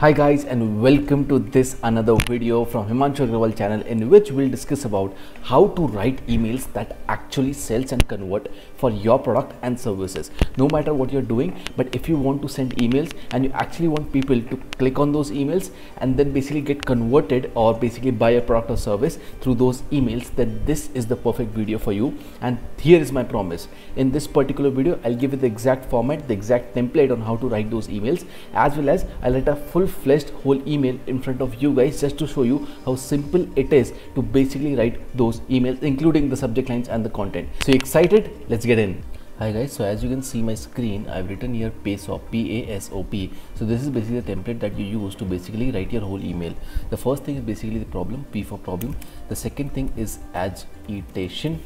Hi guys and welcome to this another video from Himanshu Agrawal channel in which we'll discuss about how to write emails that actually sells and convert for your product and services. No matter what you're doing, but if you want to send emails and you actually want people to click on those emails and then basically get converted or basically buy a product or service through those emails, then this is the perfect video for you. And here is my promise. In this particular video, I'll give you the exact format, the exact template on how to write those emails, as well as I'll write a full full-fledged whole email in front of you guys just to show you how simple it is to basically write those emails including the subject lines and the content so excited let's get in. Hi guys so as you can see my screen i've written here pasop p-a-s-o-p so this is basically the template that you use to basically write your whole email. The first thing is basically the problem p for problem. The second thing is agitation.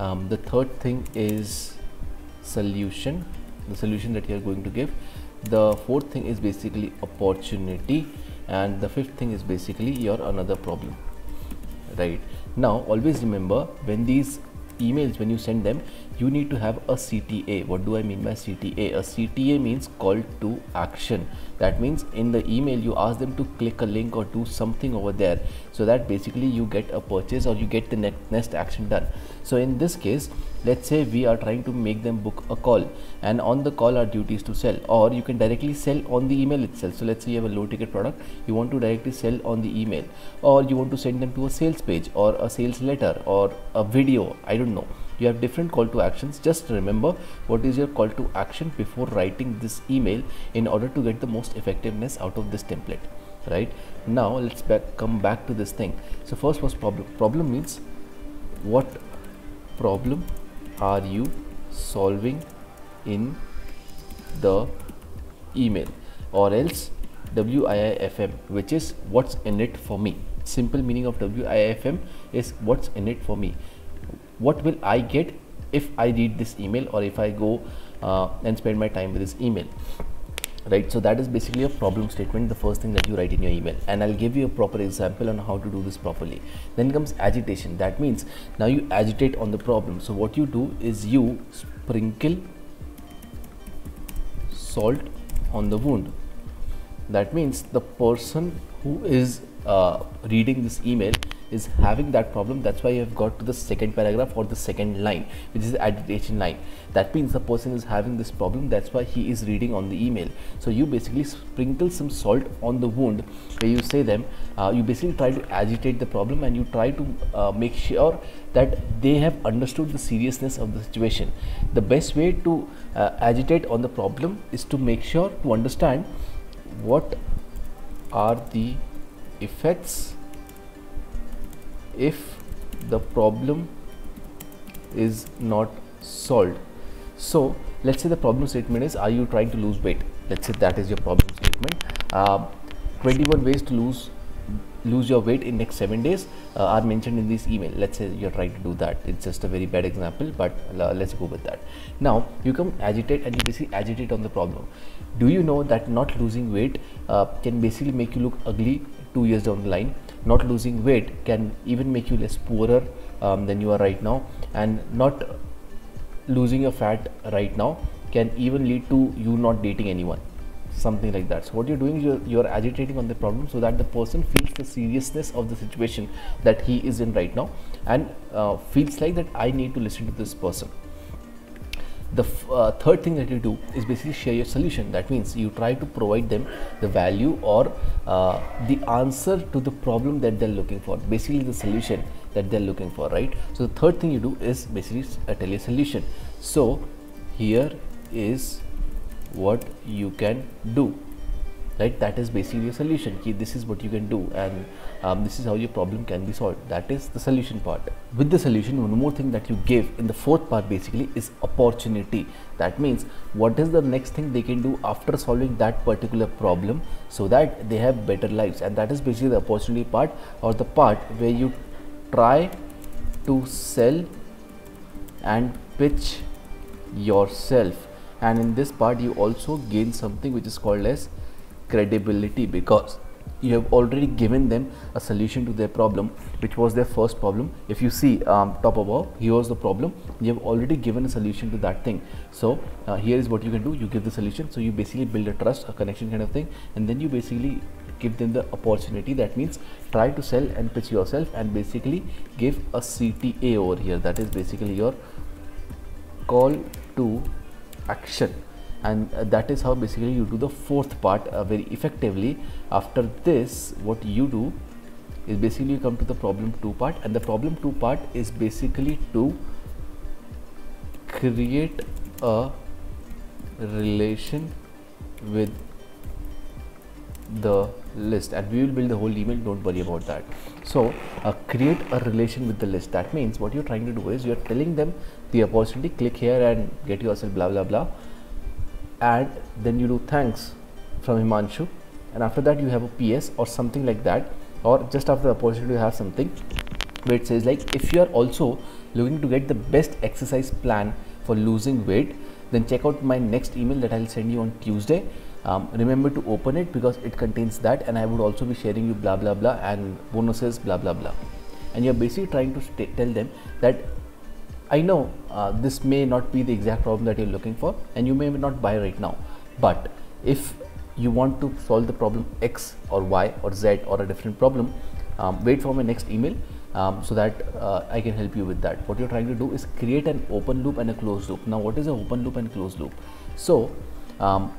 Um, the third thing is solution the solution that you are going to give. The fourth thing is basically opportunity. And the fifth thing is basically your another problem. Right. Now always remember when these emails when you send them you need to have a CTA. What do I mean by CTA? A CTA means call to action. That means in the email you ask them to click a link or do something over there so that basically you get a purchase or you get the next next action done. So in this case, let's say we are trying to make them book a call and on the call our duty is to sell or you can directly sell on the email itself. So let's say you have a low ticket product, you want to directly sell on the email or you want to send them to a sales page or a sales letter or a video. I don't know you have different call to actions. Just remember what is your call to action before writing this email in order to get the most effectiveness out of this template right? Now let's back, come back to this thing. So first was problem. Problem means what problem are you solving in the email? Or else WIIFM which is what's in it for me. Simple meaning of WIIFM is what's in it for me what will I get if I read this email or if I go uh, and spend my time with this email? Right? So that is basically a problem statement the first thing that you write in your email. And i'll give you a proper example on how to do this properly. Then comes agitation. That means now you agitate on the problem. So what you do is you sprinkle salt on the wound. That means the person who is uh, reading this email is having that problem that's why you have got to the second paragraph or the second line which is the agitation line. That means the person is having this problem that's why he is reading on the email. So you basically sprinkle some salt on the wound where you say them uh, you basically try to agitate the problem and you try to uh, make sure that they have understood the seriousness of the situation. The best way to uh, agitate on the problem is to make sure to understand what are the effects if the problem is not solved. So let's say the problem statement is are you trying to lose weight? Let's say that is your problem statement. Uh, 21 ways to lose lose your weight in next seven days uh, are mentioned in this email. Let's say you're trying to do that. It's just a very bad example but uh, let's go with that. Now you come agitate and you basically agitate on the problem. Do you know that not losing weight uh, can basically make you look ugly two years down the line not losing weight can even make you less poorer um, than you are right now. And not losing your fat right now can even lead to you not dating anyone. Something like that. So what you're doing is you're, you're agitating on the problem so that the person feels the seriousness of the situation that he is in right now and uh, feels like that i need to listen to this person the uh, third thing that you do is basically share your solution. That means you try to provide them the value or uh, the answer to the problem that they're looking for. Basically the solution that they're looking for right? So the third thing you do is basically uh, tell a solution. So here is what you can do right? That is basically a solution. Key, this is what you can do and um, this is how your problem can be solved. That is the solution part. With the solution one more thing that you give in the fourth part basically is opportunity. That means what is the next thing they can do after solving that particular problem so that they have better lives? And that is basically the opportunity part or the part where you try to sell and pitch yourself. And in this part you also gain something which is called as credibility because you have already given them a solution to their problem which was their first problem. If you see um, top above here was the problem. You have already given a solution to that thing. So uh, here is what you can do. You give the solution. So you basically build a trust a connection kind of thing and then you basically give them the opportunity. That means try to sell and pitch yourself and basically give a cta over here. That is basically your call to action and uh, that is how basically you do the fourth part uh, very effectively. After this what you do is basically you come to the problem 2 part. And the problem 2 part is basically to create a relation with the list. And we will build the whole email don't worry about that. So uh, create a relation with the list. That means what you're trying to do is you're telling them the opportunity click here and get yourself blah blah blah and then you do thanks from Himanshu. And after that you have a PS or something like that. Or just after the opportunity you have something where it says like if you are also looking to get the best exercise plan for losing weight then check out my next email that I'll send you on Tuesday. Um, remember to open it because it contains that and I would also be sharing you blah blah blah and bonuses blah blah blah. And you're basically trying to tell them that I know uh, this may not be the exact problem that you're looking for and you may not buy right now. But if you want to solve the problem X or Y or Z or a different problem um, wait for my next email um, so that uh, I can help you with that. What you're trying to do is create an open loop and a closed loop. Now what is an open loop and closed loop? So um,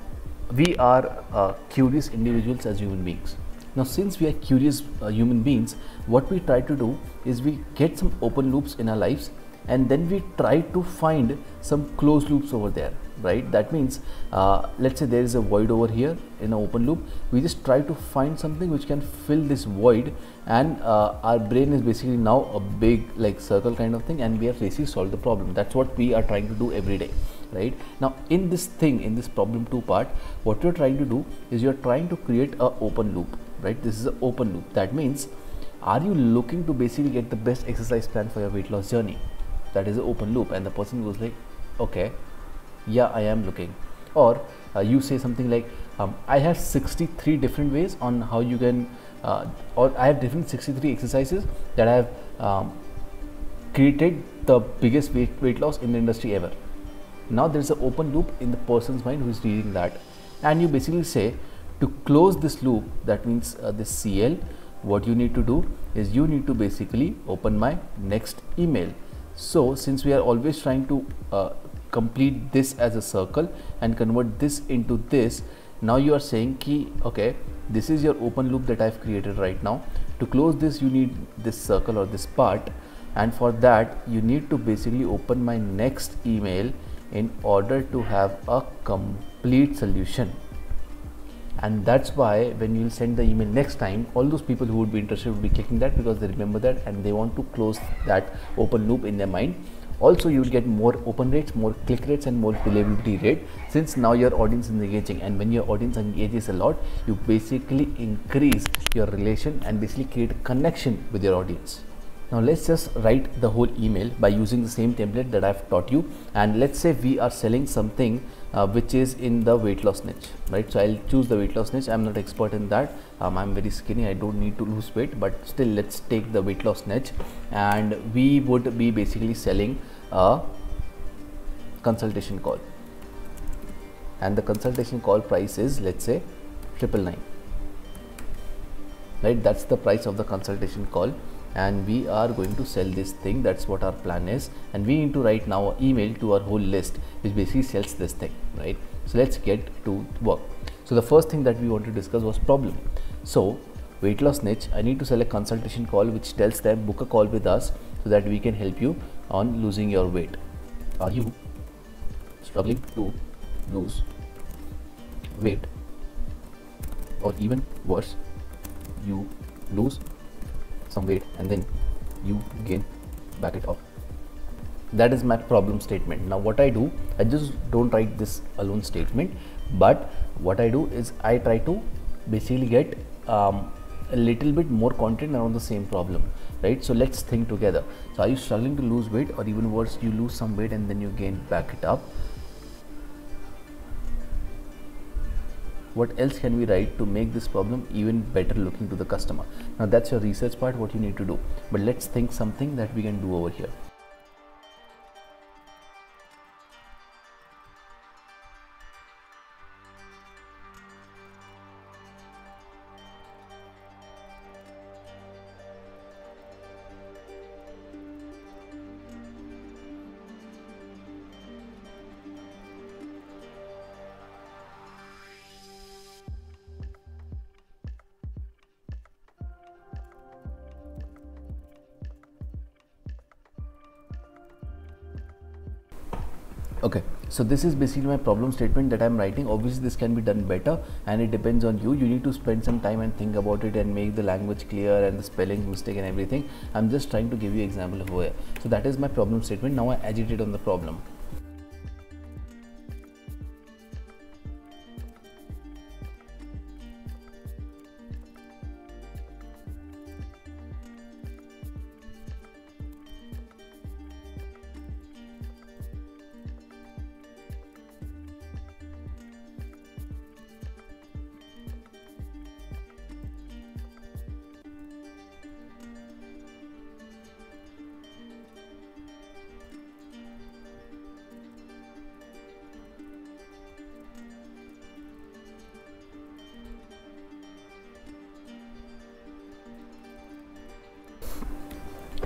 we are uh, curious individuals as human beings. Now since we are curious uh, human beings what we try to do is we get some open loops in our lives and then we try to find some closed loops over there right? That means uh, let's say there is a void over here in an open loop. We just try to find something which can fill this void and uh, our brain is basically now a big like circle kind of thing and we have basically solved the problem. That's what we are trying to do every day right? Now in this thing in this problem two part what you're trying to do is you're trying to create a open loop right? This is an open loop. That means are you looking to basically get the best exercise plan for your weight loss journey that is an open loop and the person goes like okay yeah i am looking. Or uh, you say something like um, i have 63 different ways on how you can uh, or i have different 63 exercises that i have um, created the biggest weight, weight loss in the industry ever. Now there is an open loop in the person's mind who is reading that and you basically say to close this loop that means uh, this cl what you need to do is you need to basically open my next email so since we are always trying to uh, complete this as a circle and convert this into this now you are saying key okay this is your open loop that I've created right now. To close this you need this circle or this part. And for that you need to basically open my next email in order to have a complete solution and that's why when you'll send the email next time all those people who would be interested would be clicking that because they remember that and they want to close that open loop in their mind. Also you will get more open rates more click rates and more believability rate. Since now your audience is engaging and when your audience engages a lot you basically increase your relation and basically create connection with your audience now let's just write the whole email by using the same template that I've taught you. And let's say we are selling something uh, which is in the weight loss niche right? So I'll choose the weight loss niche. I'm not expert in that. Um, I'm very skinny. I don't need to lose weight. But still let's take the weight loss niche. And we would be basically selling a consultation call. And the consultation call price is let's say triple nine. Right? That's the price of the consultation call and we are going to sell this thing. That's what our plan is. And we need to write now an email to our whole list which basically sells this thing right? So let's get to work. So the first thing that we want to discuss was problem. So weight loss niche i need to sell a consultation call which tells them book a call with us so that we can help you on losing your weight. Are you struggling to lose weight? Or even worse you lose some weight and then you gain back it up that is my problem statement. Now what i do i just don't write this alone statement but what i do is i try to basically get um, a little bit more content around the same problem right? So let's think together. So are you struggling to lose weight or even worse you lose some weight and then you gain back it up what else can we write to make this problem even better looking to the customer? Now that's your research part what you need to do. But let's think something that we can do over here okay. So this is basically my problem statement that i'm writing. Obviously this can be done better and it depends on you. You need to spend some time and think about it and make the language clear and the spelling mistake and everything. I'm just trying to give you example of where. So that is my problem statement. Now i agitate on the problem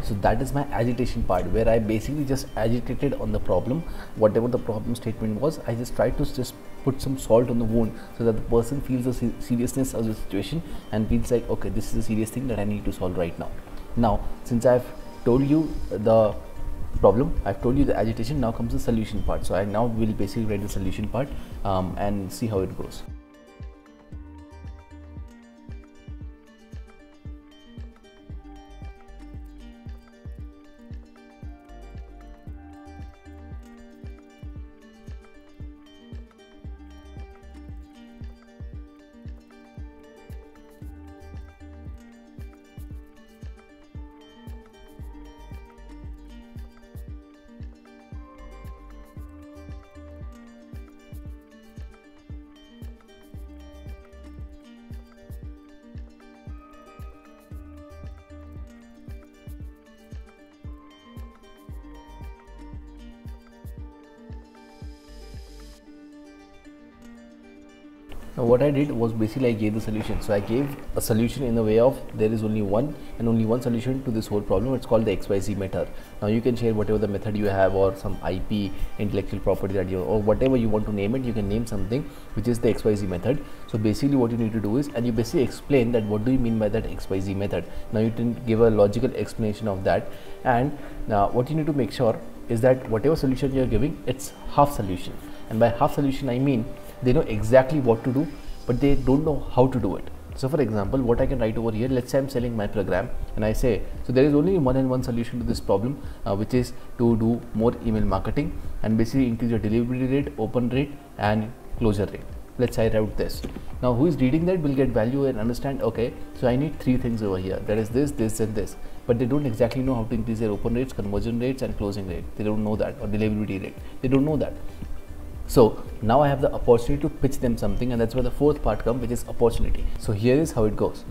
so that is my agitation part where i basically just agitated on the problem. Whatever the problem statement was i just tried to just put some salt on the wound so that the person feels the seriousness of the situation and feels like okay this is a serious thing that i need to solve right now. Now since i've told you the problem i've told you the agitation now comes the solution part. So i now will basically write the solution part um, and see how it goes now what I did was basically I gave the solution. So I gave a solution in the way of there is only one and only one solution to this whole problem. It's called the XYZ method. Now you can share whatever the method you have or some IP intellectual property that you or whatever you want to name it you can name something which is the XYZ method. So basically what you need to do is and you basically explain that what do you mean by that XYZ method. Now you can give a logical explanation of that. And now what you need to make sure is that whatever solution you are giving it's half solution. And by half solution I mean they know exactly what to do but they don't know how to do it. So for example what i can write over here let's say i'm selling my program and i say so there is only one and one solution to this problem uh, which is to do more email marketing and basically increase your delivery rate open rate and closure rate. Let's say i wrote this. Now who is reading that will get value and understand okay so i need three things over here. That is this this and this. But they don't exactly know how to increase their open rates conversion rates and closing rate. They don't know that or delivery rate. They don't know that so now I have the opportunity to pitch them something and that's where the fourth part comes which is opportunity. So here is how it goes.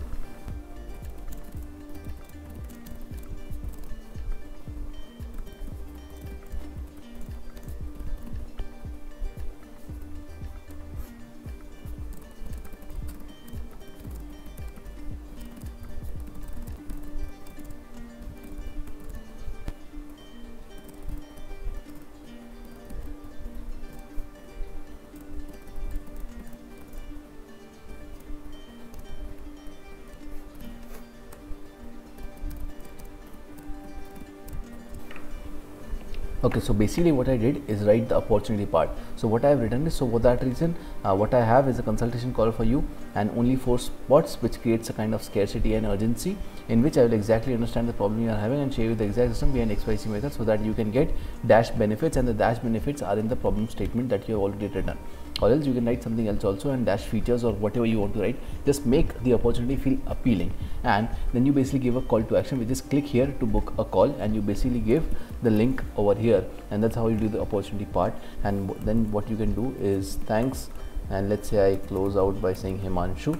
Okay so basically what I did is write the opportunity part. So what I have written is so for that reason uh, what I have is a consultation call for you and only four spots which creates a kind of scarcity and urgency in which I will exactly understand the problem you are having and share you the exact system behind XYZ method so that you can get dash benefits and the dash benefits are in the problem statement that you have already written or else you can write something else also and dash features or whatever you want to write just make the opportunity feel appealing. And then you basically give a call to action. Which is click here to book a call and you basically give the link over here and that's how you do the opportunity part. And then what you can do is thanks and let's say I close out by saying Himanshu.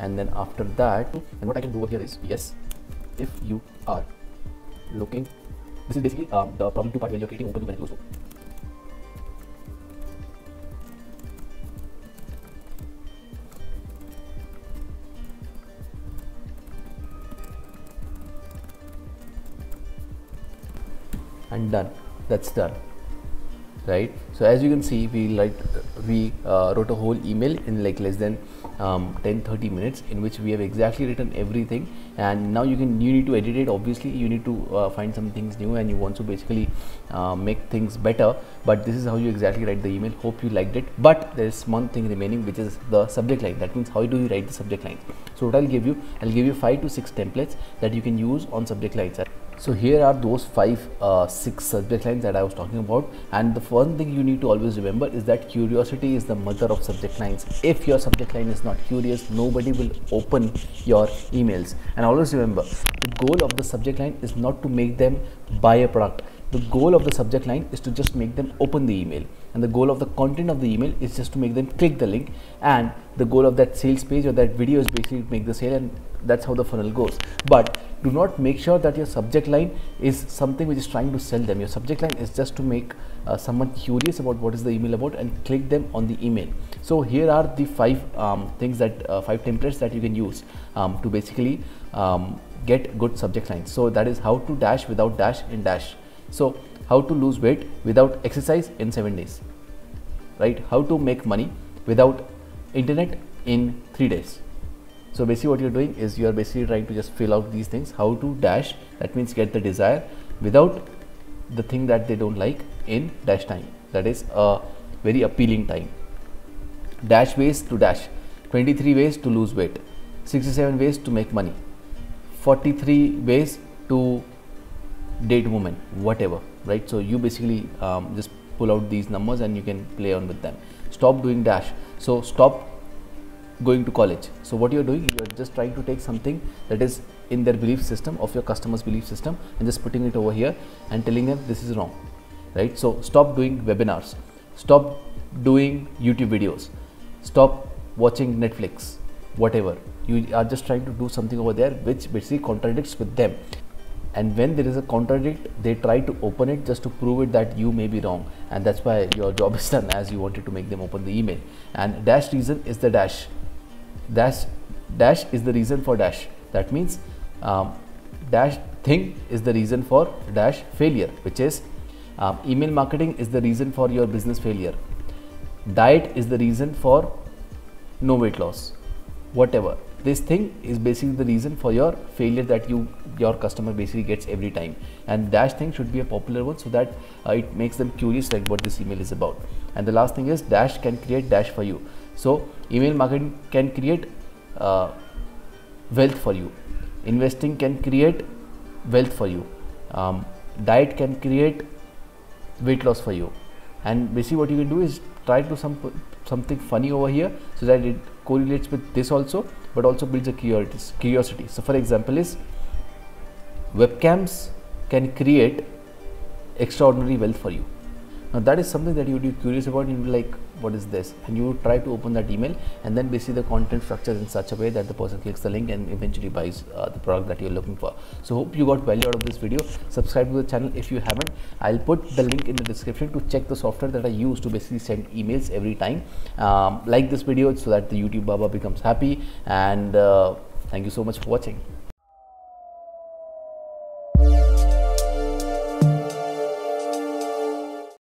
And then after that and what I can do over here is yes if you are looking this is basically uh, the problem two part where you're creating open loop and closed loop and done. That's done. Right? So as you can see we like we uh, wrote a whole email in like less than um, 10 30 minutes in which we have exactly written everything. And now you can you need to edit it. Obviously you need to uh, find some things new and you want to basically uh, make things better. But this is how you exactly write the email. Hope you liked it. But there is one thing remaining which is the subject line. That means how do you write the subject line so what i'll give you i'll give you five to six templates that you can use on subject lines so here are those five, uh, six subject lines that I was talking about. And the first thing you need to always remember is that curiosity is the mother of subject lines. If your subject line is not curious, nobody will open your emails. And always remember, the goal of the subject line is not to make them buy a product the goal of the subject line is to just make them open the email. And the goal of the content of the email is just to make them click the link. And the goal of that sales page or that video is basically to make the sale and that's how the funnel goes. But do not make sure that your subject line is something which is trying to sell them. Your subject line is just to make uh, someone curious about what is the email about and click them on the email. So here are the five um, things that uh, five templates that you can use um, to basically um, get good subject lines. So that is how to dash without dash in dash so how to lose weight without exercise in 7 days? Right? How to make money without internet in 3 days? So basically what you're doing is you're basically trying to just fill out these things. How to dash that means get the desire without the thing that they don't like in dash time. That is a very appealing time. Dash ways to dash. 23 ways to lose weight. 67 ways to make money. 43 ways to date woman whatever right? So you basically um, just pull out these numbers and you can play on with them. Stop doing dash. So stop going to college. So what you're doing you're just trying to take something that is in their belief system of your customers belief system and just putting it over here and telling them this is wrong right? So stop doing webinars. Stop doing youtube videos. Stop watching netflix whatever. You are just trying to do something over there which basically contradicts with them and when there is a contradict they try to open it just to prove it that you may be wrong. And that's why your job is done as you wanted to make them open the email. And dash reason is the dash. Dash dash is the reason for dash. That means um, dash thing is the reason for dash failure which is um, email marketing is the reason for your business failure. Diet is the reason for no weight loss. Whatever this thing is basically the reason for your failure that you your customer basically gets every time. And dash thing should be a popular one so that uh, it makes them curious like what this email is about. And the last thing is dash can create dash for you. So email marketing can create uh, wealth for you. Investing can create wealth for you. Um, diet can create weight loss for you. And basically what you can do is try to some something funny over here so that it correlates with this also but also builds a curiosity. So for example is webcams can create extraordinary wealth for you. Now that is something that you would be curious about. You would like what is this? And you try to open that email and then basically the content structures in such a way that the person clicks the link and eventually buys uh, the product that you're looking for. So hope you got value out of this video. Subscribe to the channel if you haven't. I'll put the link in the description to check the software that i use to basically send emails every time. Um, like this video so that the youtube baba becomes happy. And uh, thank you so much for watching